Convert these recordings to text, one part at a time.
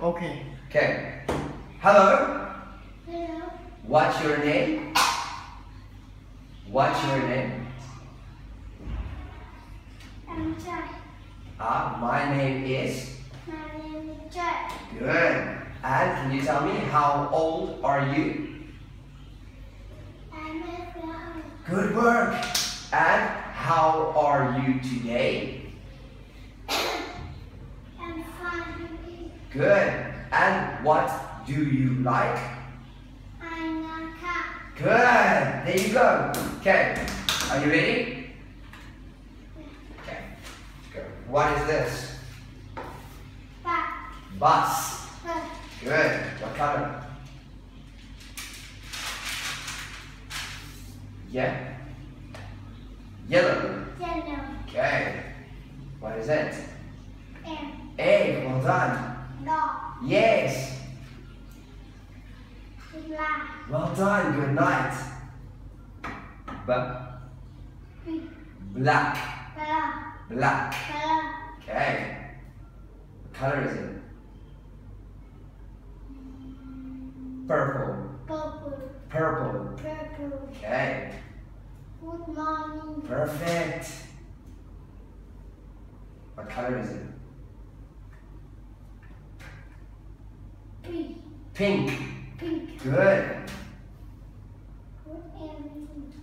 Okay. Okay. Hello. Hello. What's your name? What's your name? I'm Jack. Ah, my name is. My name is Jack. Good. And can you tell me how old are you? I'm a. Good work. And how are you today? I'm fine. Good. And what do you like? I'm a cat. Good. There you go. Okay. Are you ready? Okay. Go. What is this? But, Bus. but, Good. What color? Yeah. Yellow. yellow, Okay. What is it? and Egg. Well done. Yes. black, Well done. Good night. B. black, Black. black, Okay. What color is it? Purple. purple, Purple. purple. Okay. Good morning. Perfect. What color is it? Pink, Pink. Good.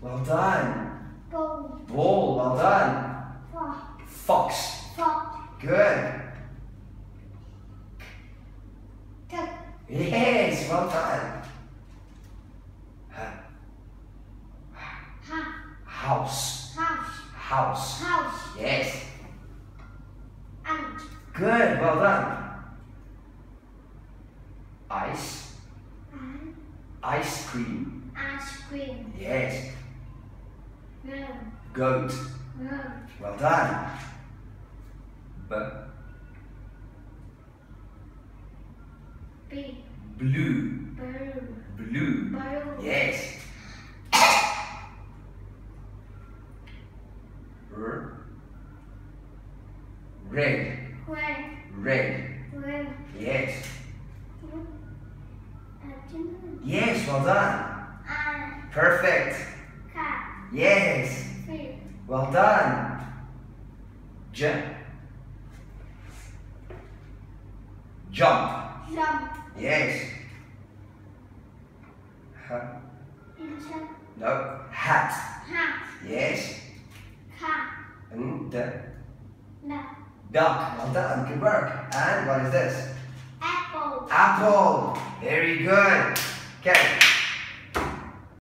Well done. Gold, Bull. Well done. fox, Fox. fox, Good. duck, Yes. Well done. House. house, House. house, Yes. ant, Good. Well done. Ice. Ice cream. ice cream. Yes. No, Goat. no, Well done. B. big, Blue. blue, Blue. blue, Yes. R. Red. red, Red. red, Yes. afternoon, Yes, well done. and Perfect. cat, Yes. Well done. J. Jump. jump, Yes. H. No. Hat. hat, Yes. cat, And D. nut, Duck. Well done. Good work. And what is this? apple. Apple. Very good. Okay.